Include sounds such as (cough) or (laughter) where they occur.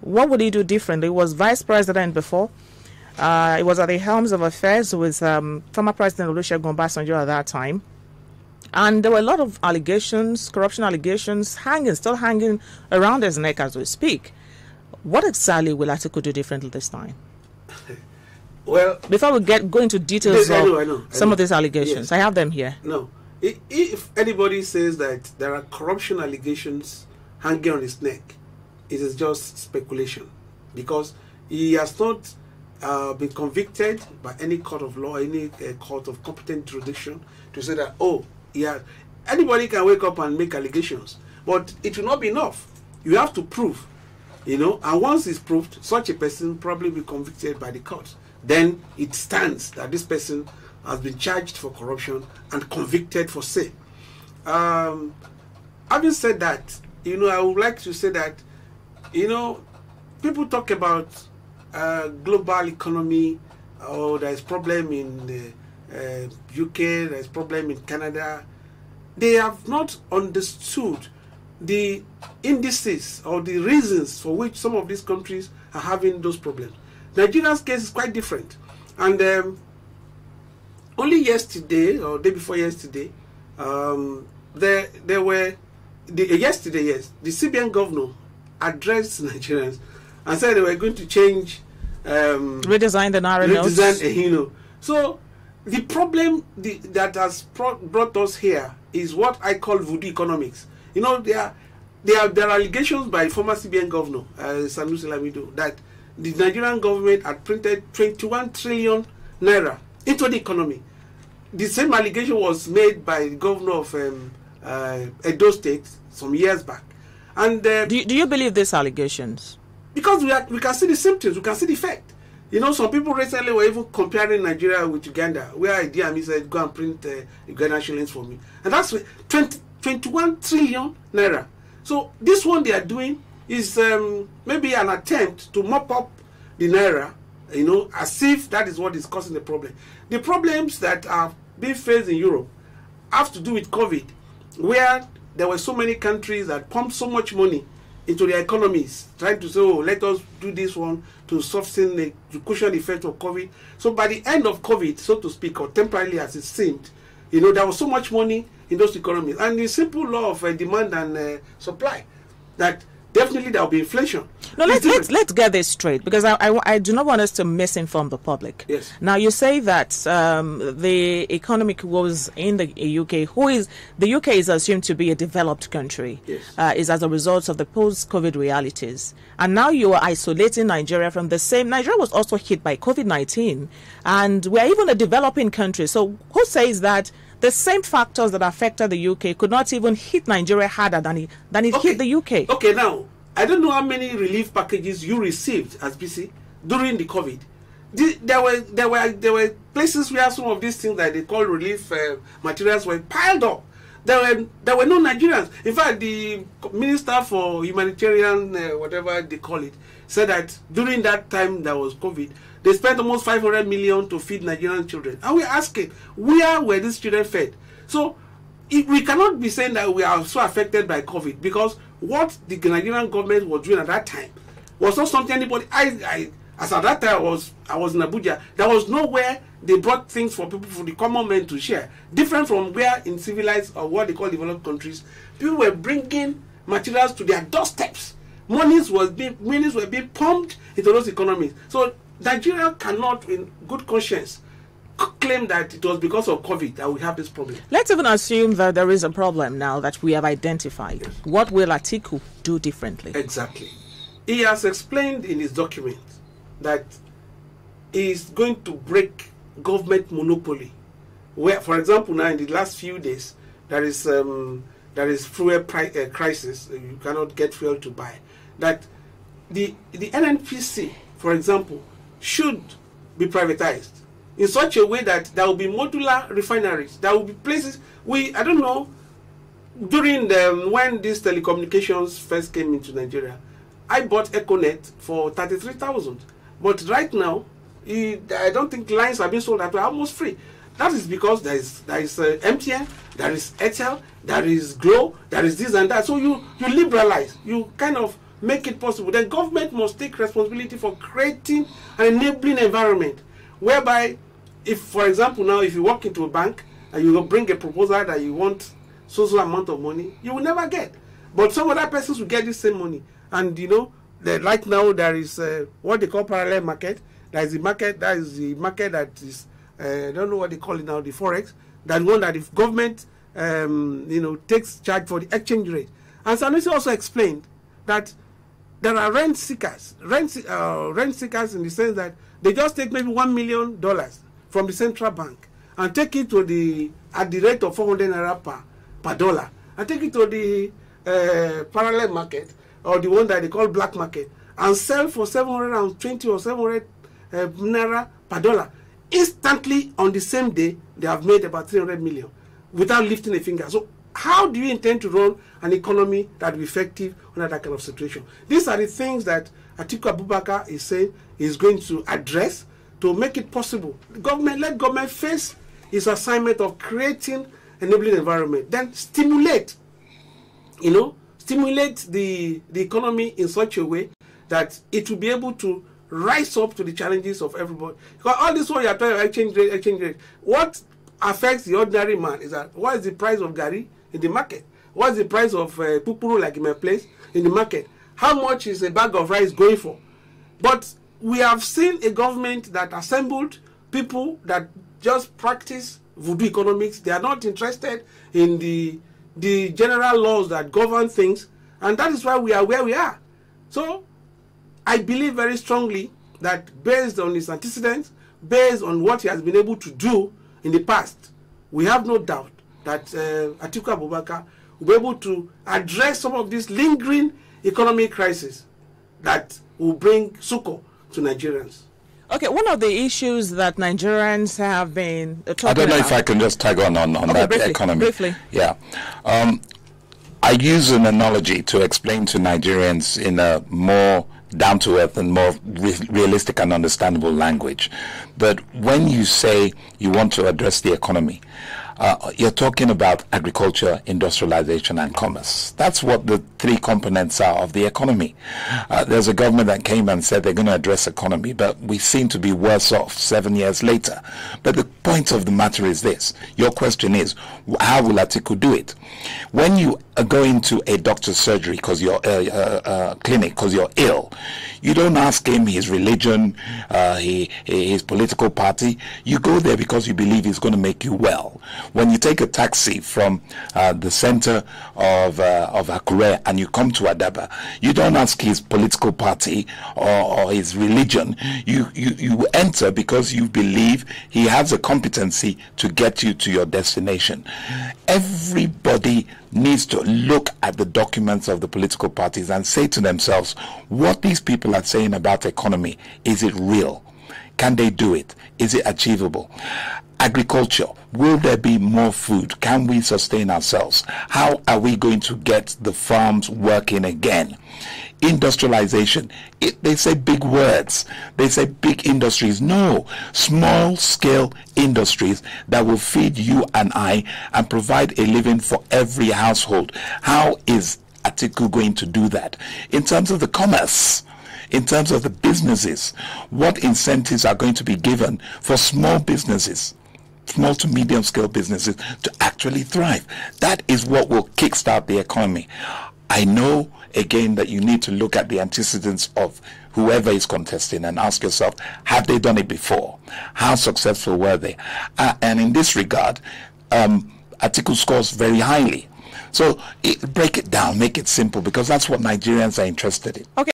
What would he do differently? He was vice president before. Uh, he was at the helms of affairs with um, former President Olusegun Obasanjo at that time. And there were a lot of allegations, corruption allegations, hanging, still hanging around his neck as we speak. What exactly will Atiku do differently this time? (laughs) Well, before we get go into details Yes, I of know, I know, I some know. of these allegations, Yes. I have them here. No. If anybody says that there are corruption allegations hanging on his neck, it is just speculation because he has not uh, been convicted by any court of law, any uh, court of competent jurisdiction to say that, oh, yeah, anybody can wake up and make allegations, but it will not be enough. You have to prove, you know, and once it's proved, such a person probably be convicted by the court. Then it stands that this person has been charged for corruption and convicted for sin. Um, having said that, you know, I would like to say that, you know, people talk about uh, global economy, or there's problem in the uh, UK, there's problem in Canada. They have not understood the indices or the reasons for which some of these countries are having those problems. Nigeria's case is quite different, and um, only yesterday or day before yesterday, um, there there were the, uh, yesterday yes the CBN governor addressed (laughs) Nigerians and said they were going to change um, Redesign the Naira notes. redesign Ehino. So the problem the, that has pro- brought us here is what I call voodoo economics. You know, there are there are, there are allegations by former CBN governor uh, Sanusi Lamido that the Nigerian government had printed 21 trillion naira into the economy. The same allegation was made by the governor of um, uh, Edo State some years back, and uh, Do you, do you believe these allegations? because we, are, we can see the symptoms, we can see the effect. You know, some people recently were even comparing Nigeria with Uganda, where Idi said, "Go and print uh, Ugandan shillings for me," and that's where 20, 21 trillion naira. So this one they are doing is um, maybe an attempt to mop up the naira, you know, as if that is what is causing the problem. The problems that are being faced in Europe have to do with COVID, where there were so many countries that pumped so much money into their economies, trying to say, oh, let us do this one to soften the to cushion effect of COVID. So by the end of COVID, so to speak, or temporarily as it seemed, you know, there was so much money in those economies. And the simple law of uh, demand and uh, supply, that definitely there will be inflation. No, let's, let's, let's get this straight because I, I, I do not want us to misinform the public. Yes. Now, you say that um, the economic woes in the UK, who is the UK is assumed to be a developed country, Yes. uh, is as a result of the post COVID realities. And now you are isolating Nigeria from the same. Nigeria was also hit by COVID 19, and we are even a developing country. So, who says that? The same factors that affected the UK could not even hit Nigeria harder than it, than it hit the UK. Okay, now I don't know how many relief packages you received as BC during the COVID. The, there were there were there were places where some of these things that they call relief uh, materials were piled up. There were there were no Nigerians. In fact, the minister for humanitarian uh, whatever they call it said that during that time there was COVID, they spent almost 500 million to feed Nigerian children. And we're asking, where were these children fed? So if we cannot be saying that we are so affected by COVID because what the Nigerian government was doing at that time was not something anybody. I, I as at that time I was I was in Abuja. There was nowhere they brought things for people for the common men to share. Different from where in civilized or what they call developed countries, people were bringing materials to their doorsteps. Monies was being monies were being pumped into those economies. So Nigeria cannot, in good conscience, claim that it was because of COVID that we have this problem. Let's even assume that there is a problem now that we have identified. What will Atiku do differently? Exactly. He has explained in his document that is going to break government monopoly. Where, for example, now in the last few days, there is um, there is fuel uh, crisis. You cannot get fuel to buy. That the the NNPC, for example, should be privatized in such a way that there will be modular refineries. There will be places we I don't know during the when these telecommunications first came into Nigeria, I bought Econet for thirty three thousand. But right now, it, I don't think lines are being sold at almost free. That is because there is there is uh, MTN, there is Airtel, there is Glow, there is this and that. So you you liberalize, you kind of make it possible, then government must take responsibility for creating an enabling environment whereby, if, for example, now if you walk into a bank and you bring a proposal that you want so so amount of money, you will never get. But some other persons will get the same money, and you know, right now there is uh, what they call parallel market. There is the market that is the market that is uh, I don't know what they call it now, the forex. That one that if government um, you know takes charge for the exchange rate. And Sanusi also explained that there are rent seekers, rent uh, rent seekers in the sense that they just take maybe one million dollars from the central bank and take it to the at the rate of 400 naira per per dollar and take it to the uh, parallel market or the one that they call black market and sell for 720 or 700 uh, naira per dollar instantly on the same day they have made about 300 million without lifting a finger. So how do you intend to run an economy that will be effective under that kind of situation? These are the things that atiku abubakar is saying is going to address to make it possible. Government let government face its assignment of creating enabling environment then stimulate you know stimulate the the economy in such a way that it will be able to rise up to the challenges of everybody. Because all this one you are talking about exchange rate exchange rate what affects the ordinary man is that what is the price of gari in the market? What is the price of uh, pupuru like in my place in the market? How much is a bag of rice going for? But we have seen a government that assembled people that just practice voodoo economics. They are not interested in the the general laws that govern things and that is why we are where we are. So i believe very strongly that based on his antecedents based on what he has been able to do in the past we have no doubt that uh, atiku abubakar will be able to address some of these lingering economic crises that will bring succor to nigerians Okay, one of the issues that Nigerians have been talking I don't know about. if I can just tag on on, on Okay, that briefly, economy. briefly. Yeah. Um, I use an analogy to explain to Nigerians in a more down to earth and more re- realistic and understandable language. But when you say you want to address the economy, uh, you're talking about agriculture, industrialization, and commerce. That's what the three components are of the economy. Uh, there's a government that came and said they're going to address economy, but we seem to be worse off seven years later. But the point of the matter is this: your question is, how will Atiku do it? When you go into a doctor's surgery because you're uh, uh, uh, clinic because you're ill, you don't ask him his religion, uh, he, his political party. You go there because you believe he's going to make you well. When you take a taxi from uh, the center of uh, of Akure and you come to Adaba, you don't ask his political party or, or his religion. You, you you enter because you believe he has a competency to get you to your destination. Everybody needs to look at the documents of the political parties and say to themselves, what these people are saying about economy, is it real? Can they do it? Is it achievable? Agriculture, will there be more food? Can we sustain ourselves? How are we going to get the farms working again? Industrialization, it, they say big words. They say big industries. No, small scale industries that will feed you and I and provide a living for every household. How is Atiku going to do that? In terms of the commerce, in terms of the businesses, what incentives are going to be given for small businesses, small to medium scale businesses to actually thrive? That is what will kickstart the economy. I know again that you need to look at the antecedents of whoever is contesting and ask yourself, have they done it before? How successful were they? Uh, and in this regard, um, Atiku scores very highly. So it, break it down, make it simple, because that's what Nigerians are interested in. Okay.